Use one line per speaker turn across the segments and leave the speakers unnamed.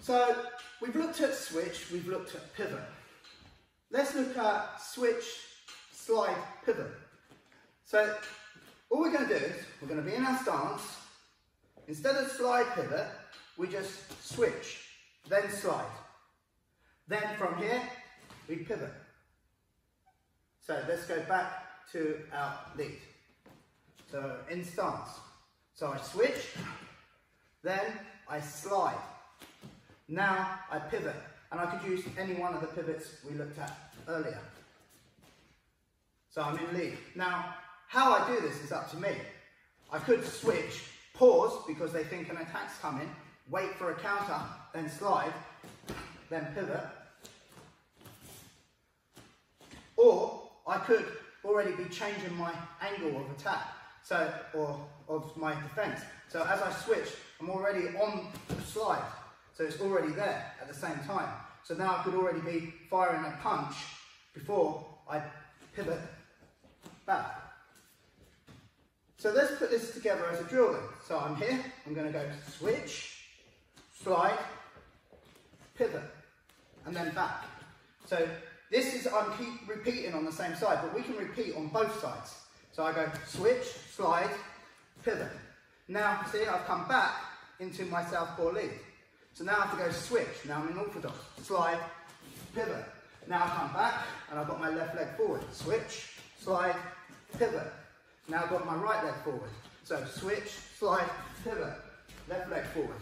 So we've looked at switch, we've looked at pivot. Let's look at switch, slide, pivot. So all we're going to do is we're going to be in our stance. Instead of slide pivot, we just switch, then slide. Then from here, we pivot. So let's go back to our lead. So in stance. So I switch, then I slide. Now I pivot, and I could use any one of the pivots we looked at earlier. So I'm in lead. Now, how I do this is up to me. I could switch, pause because they think an attack's coming, wait for a counter, then slide, then pivot. Or I could already be changing my angle of attack, so or of my defense. So as I switch, I'm already on slide. So it's already there at the same time. So now I could already be firing a punch before I pivot back. So let's put this together as a drill then. So I'm here, I'm going to go switch, slide, pivot, and then back. So this is, I'm keep repeating on the same side, but we can repeat on both sides. So I go switch, slide, pivot. Now, see, I've come back into my southpaw lead. So now I have to go switch. Now I'm in orthodox. Slide, pivot. Now I come back and I've got my left leg forward. Switch, slide, pivot. Now I've got my right leg forward. So switch, slide, pivot. Left leg forward.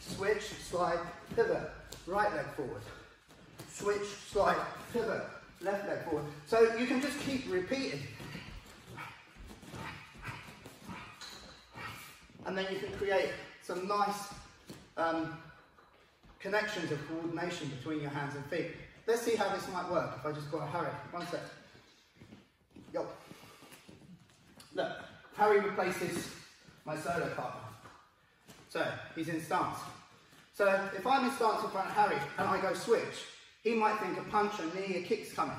Switch, slide, pivot. Right leg forward. Switch, slide, pivot. Left leg forward. So you can just keep repeating. And then you can create some nice um, connections of coordination between your hands and feet. Let's see how this might work if I just got a Harry. One sec. Yo. Look, Harry replaces my solo partner. So, he's in stance. So, if I'm in stance in front of Harry and I go switch, he might think a punch, a knee, a kick's coming.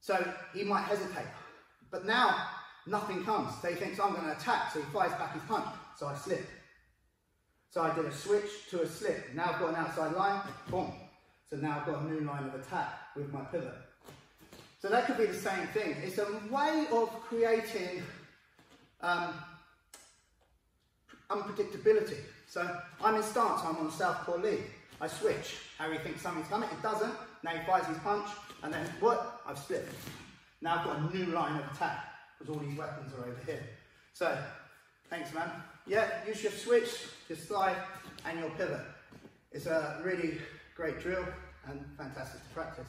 So, he might hesitate. But now, nothing comes. So he thinks I'm going to attack, so he flies back his punch. So I slip. So I did a switch to a slip. Now I've got an outside line, boom. So now I've got a new line of attack with my pivot. So that could be the same thing. It's a way of creating um, unpredictability. So I'm in stance, I'm on southpaw lead. I switch. Harry thinks something's coming, it doesn't. Now he fires his punch, and then what? I've split. Now I've got a new line of attack, because all these weapons are over here. So, thanks man. Yeah, use your switch, your slide, and your pivot. It's a really great drill and fantastic to practice.